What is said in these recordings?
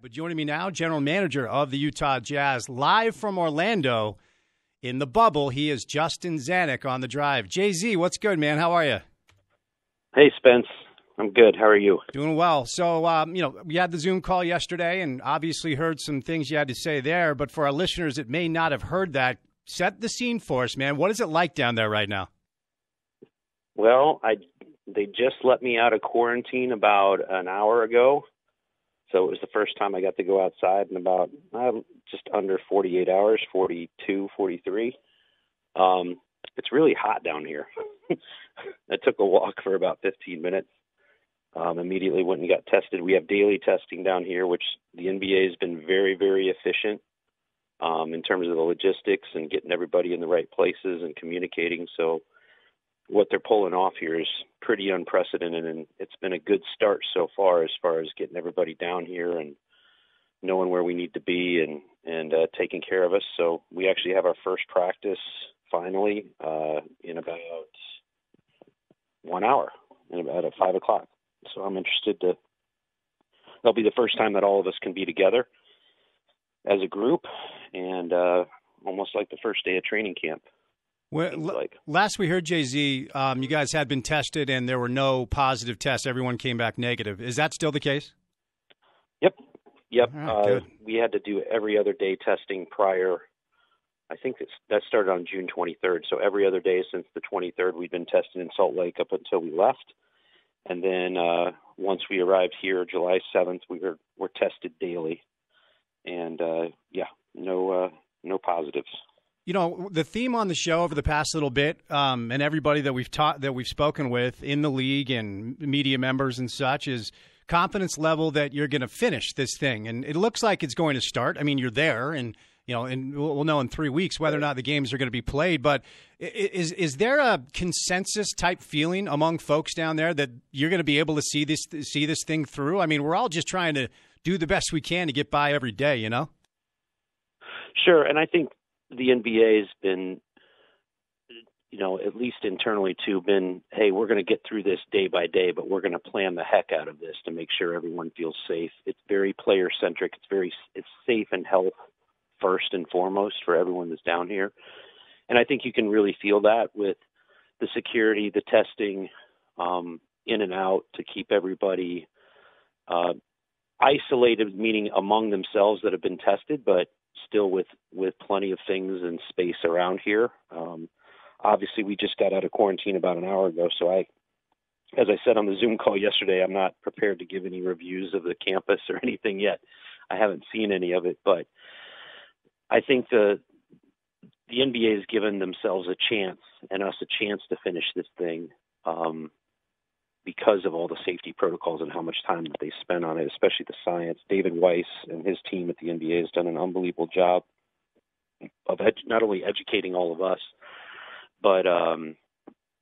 But joining me now, general manager of the Utah Jazz, live from Orlando in the bubble. He is Justin Zanik on the drive. Jay Z, what's good, man? How are you? Hey, Spence. I'm good. How are you? Doing well. So, um, you know, we had the Zoom call yesterday and obviously heard some things you had to say there. But for our listeners that may not have heard that, set the scene for us, man. What is it like down there right now? Well, I they just let me out of quarantine about an hour ago. So it was the first time I got to go outside in about uh, just under 48 hours, 42, 43. Um, it's really hot down here. I took a walk for about 15 minutes. Um, immediately went and got tested. We have daily testing down here, which the NBA has been very, very efficient um, in terms of the logistics and getting everybody in the right places and communicating. So what they're pulling off here is pretty unprecedented, and it's been a good start so far as far as getting everybody down here and knowing where we need to be and and uh, taking care of us. So we actually have our first practice finally uh, in about one hour, in about at five o'clock. So I'm interested to. That'll be the first time that all of us can be together as a group, and uh, almost like the first day of training camp. Well, like. last we heard, JZ, um, you guys had been tested and there were no positive tests. Everyone came back negative. Is that still the case? Yep. Yep. Right, uh, we had to do every other day testing prior. I think that started on June 23rd. So every other day since the 23rd, we've been tested in Salt Lake up until we left. And then uh, once we arrived here, July 7th, we were, were tested daily. And uh, yeah, no uh, no positives you know the theme on the show over the past little bit um, and everybody that we've taught that we've spoken with in the league and media members and such is confidence level that you're going to finish this thing. And it looks like it's going to start. I mean you're there and you know and we'll know in three weeks whether or not the games are going to be played. But is is there a consensus type feeling among folks down there that you're going to be able to see this see this thing through? I mean we're all just trying to do the best we can to get by every day you know? Sure, and I think the NBA has been, you know, at least internally too, been, hey, we're going to get through this day by day, but we're going to plan the heck out of this to make sure everyone feels safe. It's very player centric. It's very, it's safe and health first and foremost for everyone that's down here. And I think you can really feel that with the security, the testing, um, in and out to keep everybody uh, isolated, meaning among themselves that have been tested, but still with with plenty of things and space around here. Um, obviously, we just got out of quarantine about an hour ago, so I, as I said on the Zoom call yesterday, I'm not prepared to give any reviews of the campus or anything yet. I haven't seen any of it, but I think the the NBA has given themselves a chance and us a chance to finish this thing. Um, because of all the safety protocols and how much time that they spend on it, especially the science. David Weiss and his team at the NBA has done an unbelievable job of ed- not only educating all of us, but um,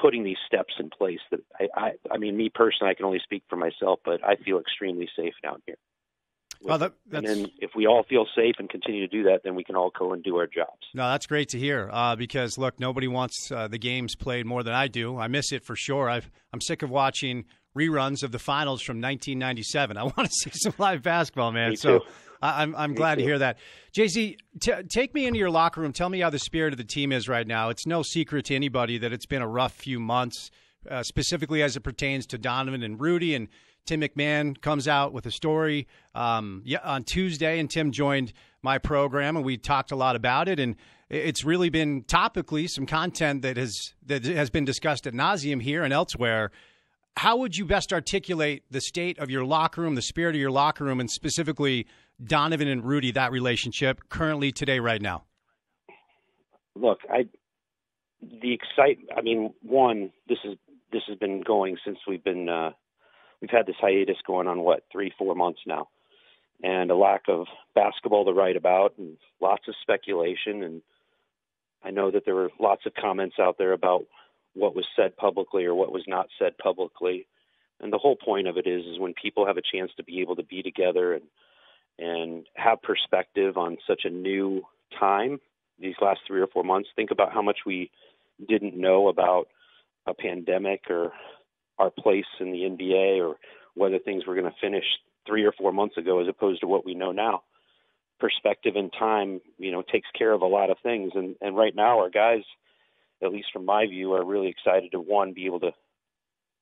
putting these steps in place. That I, I, I mean, me personally, I can only speak for myself, but I feel extremely safe down here. Well, that, and then if we all feel safe and continue to do that, then we can all go and do our jobs. No, that's great to hear. Uh, because look, nobody wants uh, the games played more than I do. I miss it for sure. i am sick of watching reruns of the finals from 1997. I want to see some live basketball, man. So. I, am I'm, I'm glad too. to hear that. JZ, t- take me into your locker room. Tell me how the spirit of the team is right now. It's no secret to anybody that it's been a rough few months, uh, specifically as it pertains to Donovan and Rudy and Tim McMahon comes out with a story um, on Tuesday, and Tim joined my program, and we talked a lot about it. And it's really been topically some content that has that has been discussed at nauseum here and elsewhere. How would you best articulate the state of your locker room, the spirit of your locker room, and specifically Donovan and Rudy, that relationship currently today, right now? Look, I the excitement. I mean, one, this is this has been going since we've been uh, we've had this hiatus going on what three four months now. And a lack of basketball to write about and lots of speculation. And i know that there were lots of comments out there about what was said publicly or what was not said publicly. And the whole point of it is is when people have a chance to be able to be together and and have perspective on such a new time these last three or four months think about how much we didn't know about a pandemic or our place in the NBA or whether things were going to finish three or four months ago as opposed to what we know now. Perspective and time, you know, takes care of a lot of things. And and right now, our guys, at least from my view, are really excited to one be able to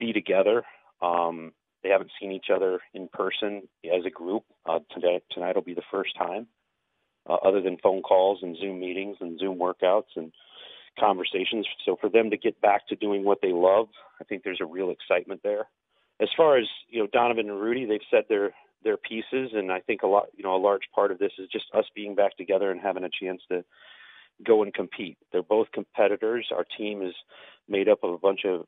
be together. Um, they haven't seen each other in person as a group. Uh, today, tonight will be the first time, uh, other than phone calls and Zoom meetings and Zoom workouts and conversations. So for them to get back to doing what they love, I think there's a real excitement there. As far as you know, Donovan and Rudy, they've said their their pieces, and I think a lot, you know, a large part of this is just us being back together and having a chance to go and compete. They're both competitors. Our team is made up of a bunch of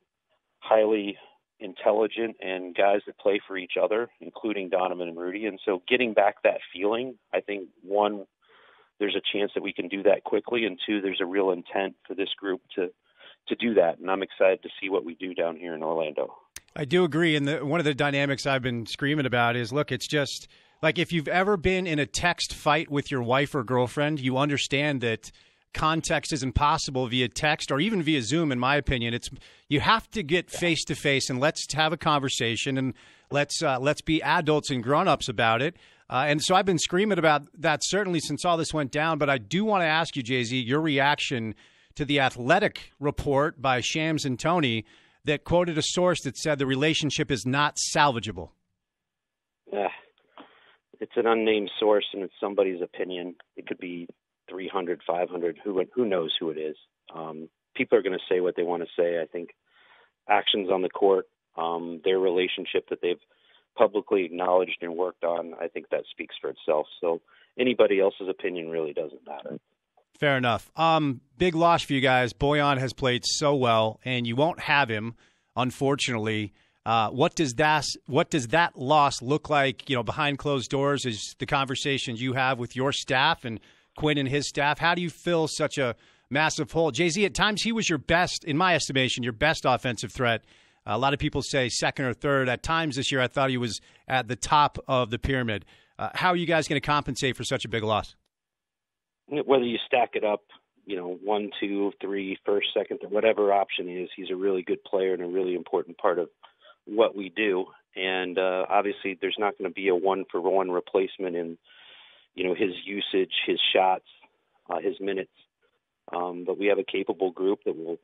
highly intelligent and guys that play for each other, including Donovan and Rudy. And so getting back that feeling, I think one, there's a chance that we can do that quickly, and two, there's a real intent for this group to to do that. And I'm excited to see what we do down here in Orlando. I do agree, and the, one of the dynamics I've been screaming about is, look, it's just like if you've ever been in a text fight with your wife or girlfriend, you understand that context is impossible via text or even via Zoom. In my opinion, it's you have to get face to face and let's have a conversation and let's uh, let's be adults and grown ups about it. Uh, and so I've been screaming about that certainly since all this went down. But I do want to ask you, Jay Z, your reaction to the athletic report by Shams and Tony that quoted a source that said the relationship is not salvageable. Yeah, it's an unnamed source and it's somebody's opinion. It could be 300, 500, who who knows who it is. Um, people are going to say what they want to say. I think actions on the court, um, their relationship that they've publicly acknowledged and worked on, I think that speaks for itself. So anybody else's opinion really doesn't matter. Fair enough. Um, big loss for you guys. Bojan has played so well, and you won't have him, unfortunately. Uh, what does that what does that loss look like? You know, behind closed doors is the conversations you have with your staff and Quinn and his staff. How do you fill such a massive hole? Jay Z, at times he was your best, in my estimation, your best offensive threat. A lot of people say second or third. At times this year, I thought he was at the top of the pyramid. Uh, how are you guys going to compensate for such a big loss? Whether you stack it up, you know, one, two, three, first, second, whatever option is, he's a really good player and a really important part of what we do. And uh, obviously, there's not going to be a one for one replacement in you know his usage, his shots, uh, his minutes. Um, but we have a capable group that will,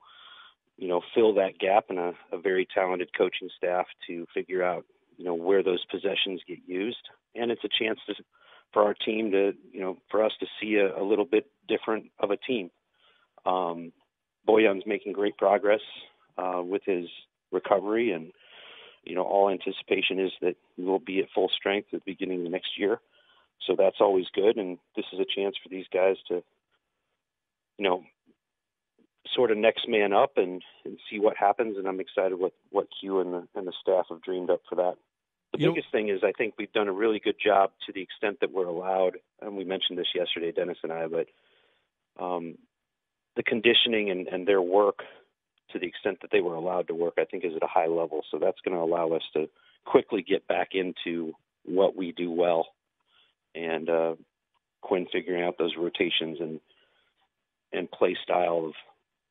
you know, fill that gap and a, a very talented coaching staff to figure out, you know, where those possessions get used. And it's a chance to, for our team to, you know, for us to see a, a little bit different of a team. Um, Bojan's making great progress uh, with his recovery, and you know, all anticipation is that he will be at full strength at the beginning of the next year so that's always good. And this is a chance for these guys to, you know, sort of next man up and, and see what happens. And I'm excited what what Q and the and the staff have dreamed up for that. The you biggest know, thing is I think we've done a really good job to the extent that we're allowed, and we mentioned this yesterday, Dennis and I, but um, the conditioning and, and their work to the extent that they were allowed to work, I think is at a high level. So that's going to allow us to quickly get back into what we do well and uh, Quinn figuring out those rotations and and play style of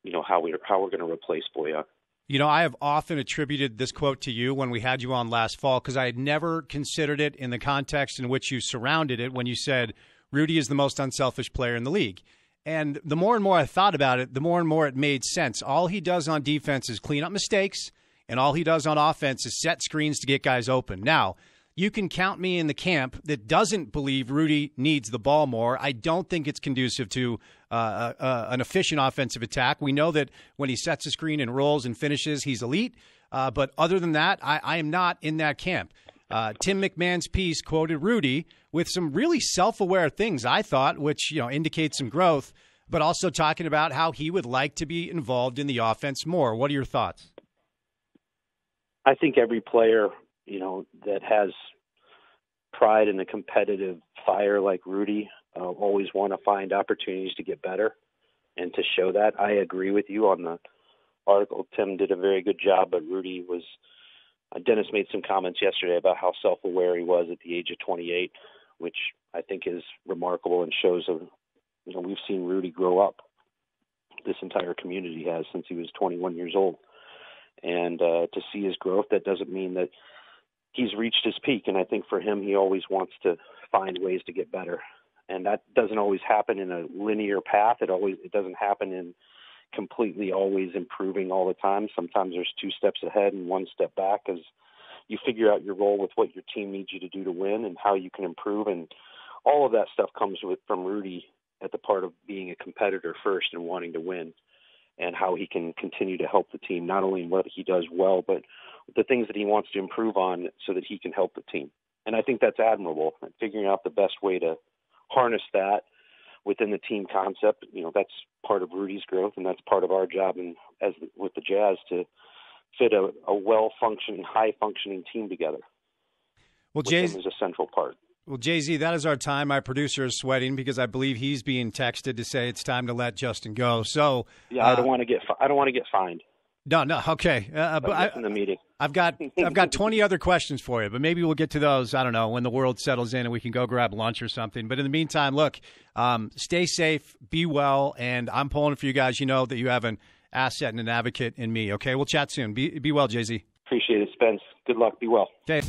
you know how we're how we're going to replace Bojan. You know, I have often attributed this quote to you when we had you on last fall because I had never considered it in the context in which you surrounded it when you said Rudy is the most unselfish player in the league. And the more and more I thought about it, the more and more it made sense. All he does on defense is clean up mistakes, and all he does on offense is set screens to get guys open. Now, you can count me in the camp that doesn't believe Rudy needs the ball more. I don't think it's conducive to uh, uh, uh, an efficient offensive attack. We know that when he sets a screen and rolls and finishes, he's elite. Uh, but other than that, I, I, am not in that camp. Uh, Tim McMahon's piece quoted Rudy with some really self-aware things. I thought, which you know indicates some growth, but also talking about how he would like to be involved in the offense more. What are your thoughts? I think every player you know, that has pride in a competitive fire like Rudy, uh, always want to find opportunities to get better and to show that. I agree with you on the article. Tim did a very good job, but Rudy was. Uh, Dennis made some comments yesterday about how self-aware he was at the age of 28, which I think is remarkable and shows of, you know, we've seen Rudy grow up. This entire community has since he was 21 years old, and uh, to see his growth, that doesn't mean that he's reached his peak, and I think for him, he always wants to find ways to get better, and that doesn't always happen in a linear path. It always it doesn't happen in completely always improving all the time. Sometimes there's two steps ahead and one step back as you figure out your role with what your team needs you to do to win and how you can improve and all of that stuff comes with from Rudy at the part of being a competitor first and wanting to win and how he can continue to help the team not only in what he does well but the things that he wants to improve on so that he can help the team. And I think that's admirable. Figuring out the best way to harness that within the team concept, you know, that's part of Rudy's growth, and that's part of our job and as with the Jazz to fit a, a well functioning, high functioning team together. Well, Jay is a central part. Well, Jay Z, that is our time. My producer is sweating because I believe he's being texted to say it's time to let Justin go. So yeah, I don't uh, want to get I don't want to get fined. No, no, okay. Uh, but I, the meeting. I've got I've got 20 other questions for you, but maybe we'll get to those. I don't know when the world settles in and we can go grab lunch or something. But in the meantime, look, um, stay safe, be well, and I'm pulling for you guys. You know that you have an asset and an advocate in me. Okay, we'll chat soon. Be be well, Jay Z. Appreciate it, Spence. Good luck. Be well. Okay.